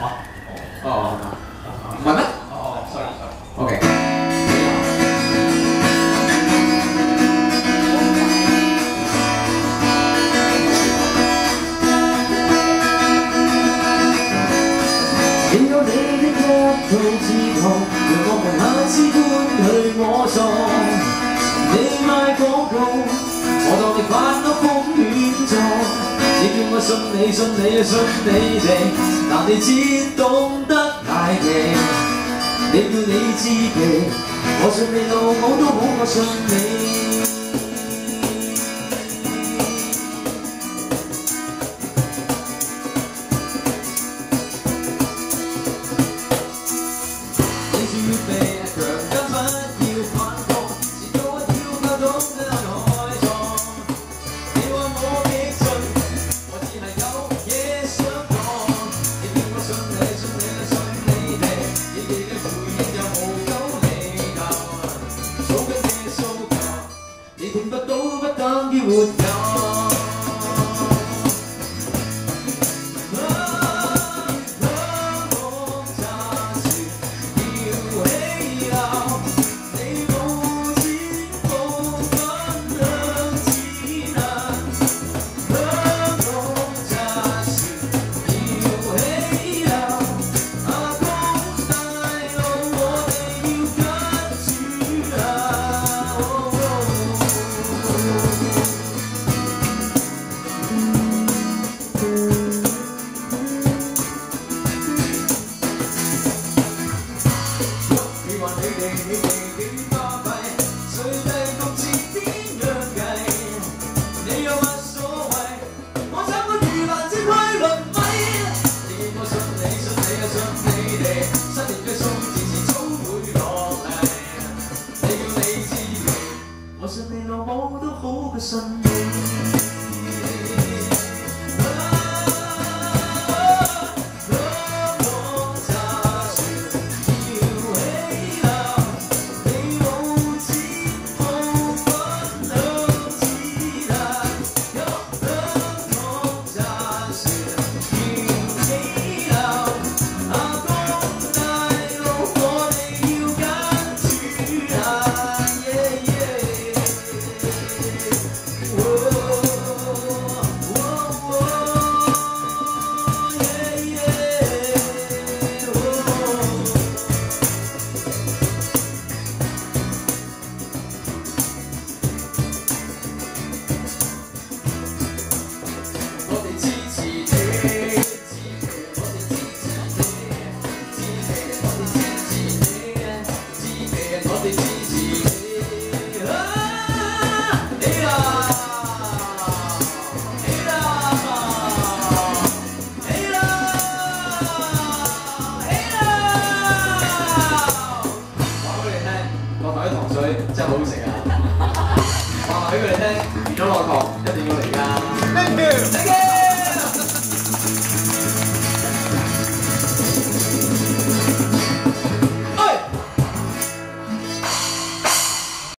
哦哦，唔係咩？哦，sorry，sorry，OK。見到你的一套字圖，讓我無下次搬我信你信你信你哋，但你只懂得太奇。你叫你知己，我信你老母都好过信。你你听不到不等于没有。你哋你哋幾巴閉，最低工資點樣計？你有乜所謂？我想個魚欄先去輪米。你我信你信你啊信你哋，新年嘅數字遲早會落嚟。你叫你知，我信你老母都好過信俾佢哋聽，如咗落堂一定要嚟㗎。Thank you.